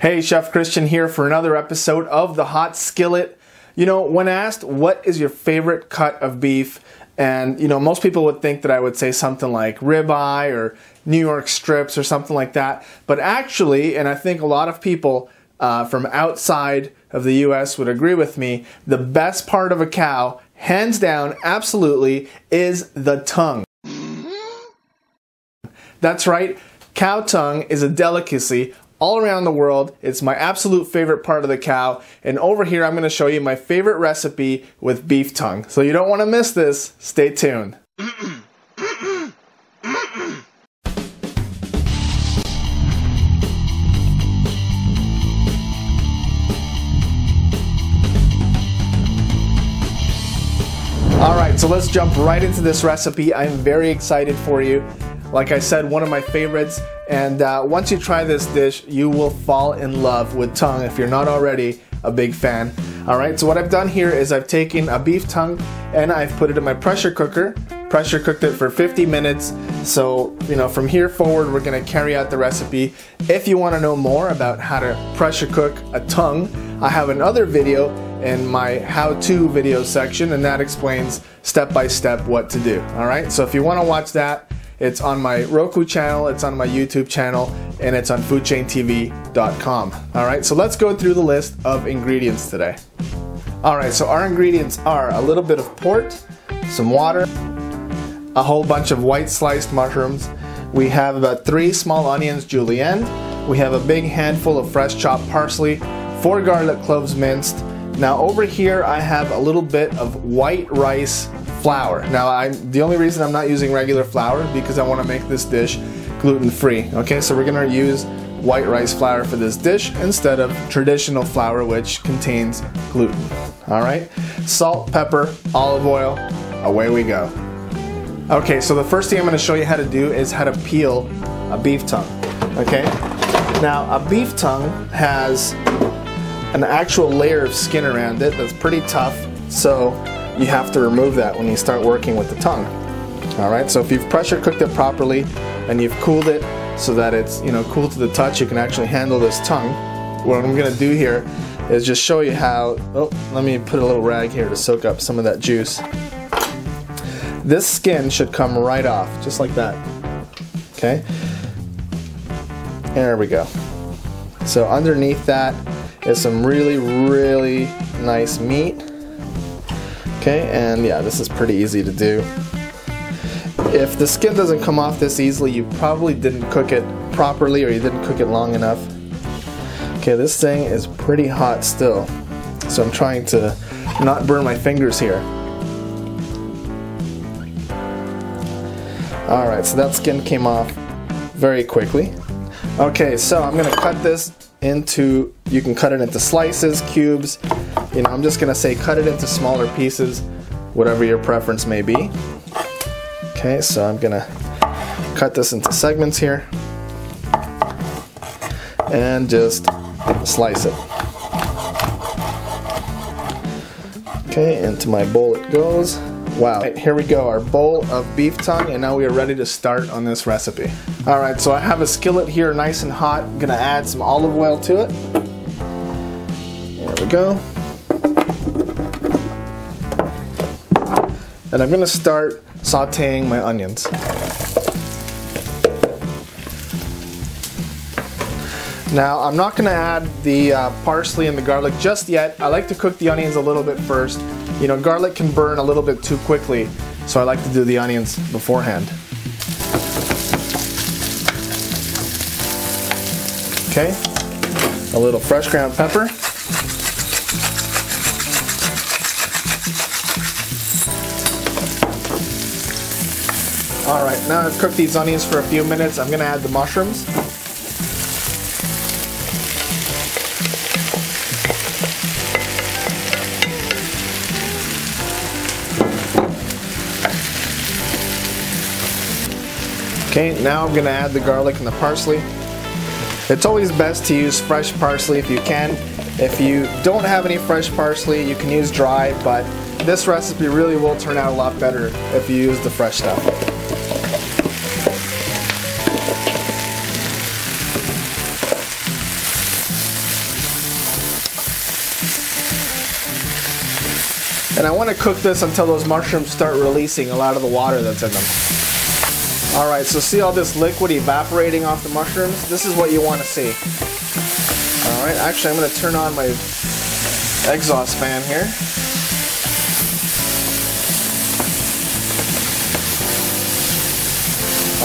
Hey, Chef Cristian here for another episode of The Hot Skillet. You know, when asked what is your favorite cut of beef, and you know, most people would think that I would say something like ribeye or New York strips or something like that. But actually, and I think a lot of people uh, from outside of the US would agree with me, the best part of a cow, hands down, absolutely, is the tongue. That's right, cow tongue is a delicacy all around the world. It's my absolute favorite part of the cow. And over here, I'm gonna show you my favorite recipe with beef tongue. So you don't wanna miss this. Stay tuned. All right, so let's jump right into this recipe. I'm very excited for you. Like I said, one of my favorites. And uh, once you try this dish, you will fall in love with tongue if you're not already a big fan. All right, so what I've done here is I've taken a beef tongue and I've put it in my pressure cooker, pressure cooked it for 50 minutes. So, you know, from here forward, we're gonna carry out the recipe. If you wanna know more about how to pressure cook a tongue, I have another video in my how-to video section and that explains step by step what to do. All right, so if you wanna watch that, it's on my Roku channel, it's on my YouTube channel, and it's on foodchaintv.com. All right, so let's go through the list of ingredients today. All right, so our ingredients are a little bit of port, some water, a whole bunch of white sliced mushrooms. We have about three small onions julienne. We have a big handful of fresh chopped parsley, four garlic cloves minced. Now over here I have a little bit of white rice flour. Now, I'm, the only reason I'm not using regular flour because I want to make this dish gluten-free. Okay, so we're going to use white rice flour for this dish instead of traditional flour which contains gluten. All right, salt, pepper, olive oil, away we go. Okay, so the first thing I'm to show you how to do is how to peel a beef tongue. Okay, now a beef tongue has an actual layer of skin around it that's pretty tough, so you have to remove that when you start working with the tongue. All right, so if you've pressure cooked it properly and you've cooled it so that it's you know cool to the touch, you can actually handle this tongue. What I'm gonna do here is just show you how, oh, let me put a little rag here to soak up some of that juice. This skin should come right off, just like that. Okay, there we go. So underneath that is some really, really nice meat. Okay, and yeah, this is pretty easy to do. If the skin doesn't come off this easily, you probably didn't cook it properly or you didn't cook it long enough. Okay, this thing is pretty hot still, so I'm trying to not burn my fingers here. Alright, so that skin came off very quickly. Okay, so I'm gonna cut this into, you can cut it into slices, cubes, you know, I'm just gonna say cut it into smaller pieces, whatever your preference may be. Okay, so I'm gonna cut this into segments here and just slice it. Okay, into my bowl it goes. Wow, right, here we go, our bowl of beef tongue, and now we are ready to start on this recipe. All right, so I have a skillet here nice and hot. I'm gonna add some olive oil to it. There we go. And I'm gonna start sauteing my onions. Now, I'm not gonna add the uh, parsley and the garlic just yet. I like to cook the onions a little bit first. You know, garlic can burn a little bit too quickly, so I like to do the onions beforehand. Okay, a little fresh ground pepper. All right, now I've cooked these onions for a few minutes. I'm gonna add the mushrooms. Okay, now I'm gonna add the garlic and the parsley. It's always best to use fresh parsley if you can. If you don't have any fresh parsley, you can use dry, but this recipe really will turn out a lot better if you use the fresh stuff. And I want to cook this until those mushrooms start releasing a lot of the water that's in them. All right, so see all this liquid evaporating off the mushrooms? This is what you want to see. All right, actually I'm going to turn on my exhaust fan here.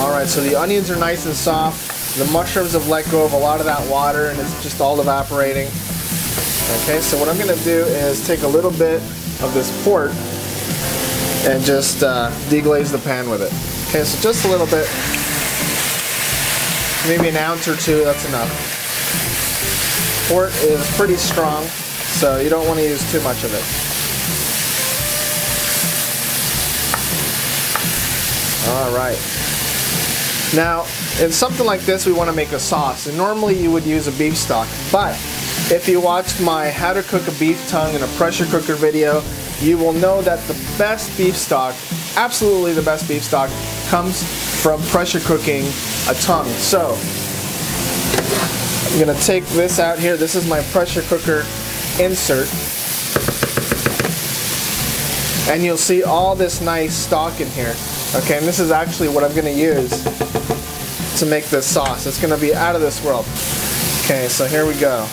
All right, so the onions are nice and soft. The mushrooms have let go of a lot of that water and it's just all evaporating. Okay, so what I'm going to do is take a little bit of this port and just uh, deglaze the pan with it. Okay, so just a little bit, maybe an ounce or two, that's enough. Port is pretty strong, so you don't want to use too much of it. All right. Now, in something like this, we want to make a sauce. And normally you would use a beef stock, but if you watched my how to cook a beef tongue in a pressure cooker video, you will know that the best beef stock, absolutely the best beef stock, comes from pressure cooking a tongue. So, I'm gonna take this out here. This is my pressure cooker insert. And you'll see all this nice stock in here. Okay, and this is actually what I'm gonna use to make this sauce. It's gonna be out of this world. Okay, so here we go.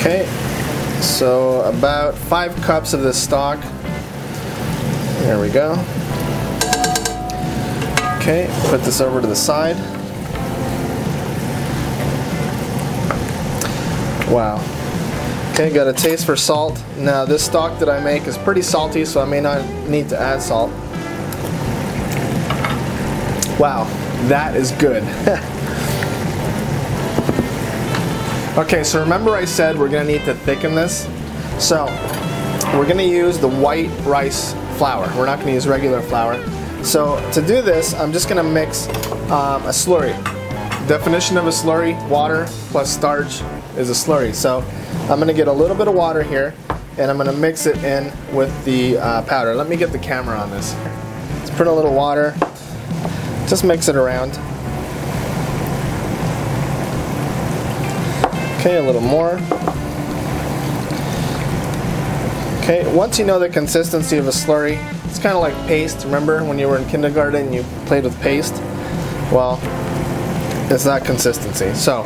Okay, so about five cups of this stock. There we go. Okay, put this over to the side. Wow. Okay, got a taste for salt. Now this stock that I make is pretty salty, so I may not need to add salt. Wow, that is good. Okay, so remember I said we're gonna need to thicken this? So, we're gonna use the white rice flour. We're not gonna use regular flour. So, to do this, I'm just gonna mix um, a slurry. Definition of a slurry, water plus starch is a slurry. So, I'm gonna get a little bit of water here, and I'm gonna mix it in with the uh, powder. Let me get the camera on this. Let's put a little water, just mix it around. Okay, a little more. Okay, once you know the consistency of a slurry, it's kind of like paste. Remember when you were in kindergarten and you played with paste? Well, it's that consistency. So,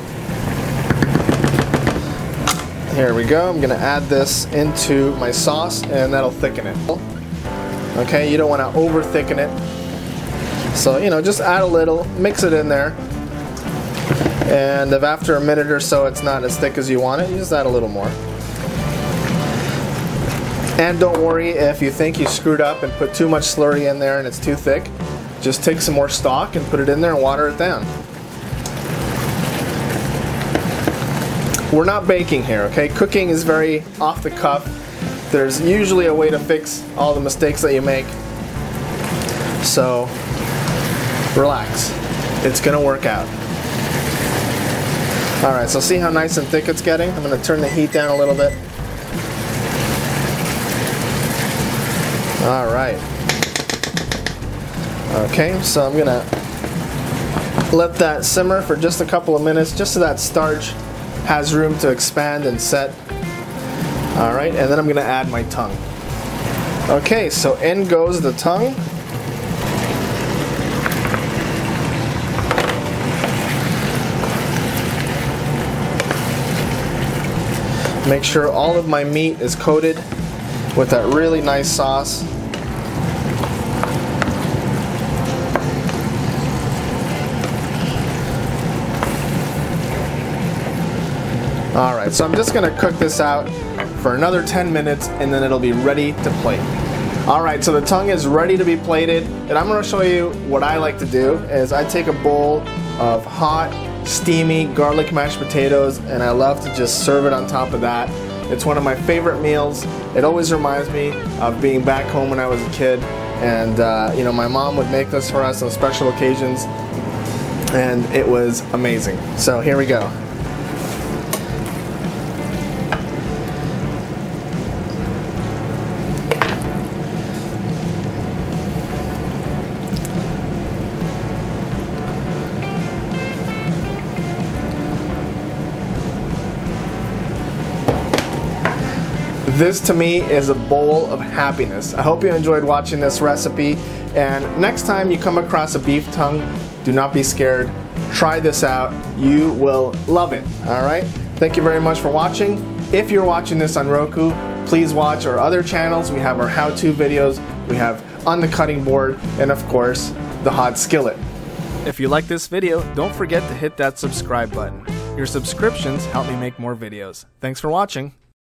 here we go. I'm going to add this into my sauce and that'll thicken it. Okay, you don't want to over thicken it. So, you know, just add a little, mix it in there, and if after a minute or so it's not as thick as you want it, use that a little more. And don't worry if you think you screwed up and put too much slurry in there and it's too thick. Just take some more stock and put it in there and water it down. We're not baking here, okay? Cooking is very off the cuff. There's usually a way to fix all the mistakes that you make. So, relax. It's gonna work out. Alright, so see how nice and thick it's getting? I'm to turn the heat down a little bit. Alright. Okay, so I'm to let that simmer for just a couple of minutes, just so that starch has room to expand and set. Alright, and then I'm to add my tongue. Okay, so in goes the tongue. Make sure all of my meat is coated with that really nice sauce. Alright, so I'm just going to cook this out for another 10 minutes and then it'll be ready to plate. Alright, so the tongue is ready to be plated and I'm going to show you what I like to do is I take a bowl of hot steamy garlic mashed potatoes and I love to just serve it on top of that. It's one of my favorite meals. It always reminds me of being back home when I was a kid and uh, you know my mom would make this for us on special occasions and it was amazing. So here we go. This to me is a bowl of happiness. I hope you enjoyed watching this recipe and next time you come across a beef tongue, do not be scared. Try this out. You will love it. All right? Thank you very much for watching. If you're watching this on Roku, please watch our other channels. We have our how-to videos, we have on the cutting board, and of course, the hot skillet. If you like this video, don't forget to hit that subscribe button. Your subscriptions help me make more videos. Thanks for watching.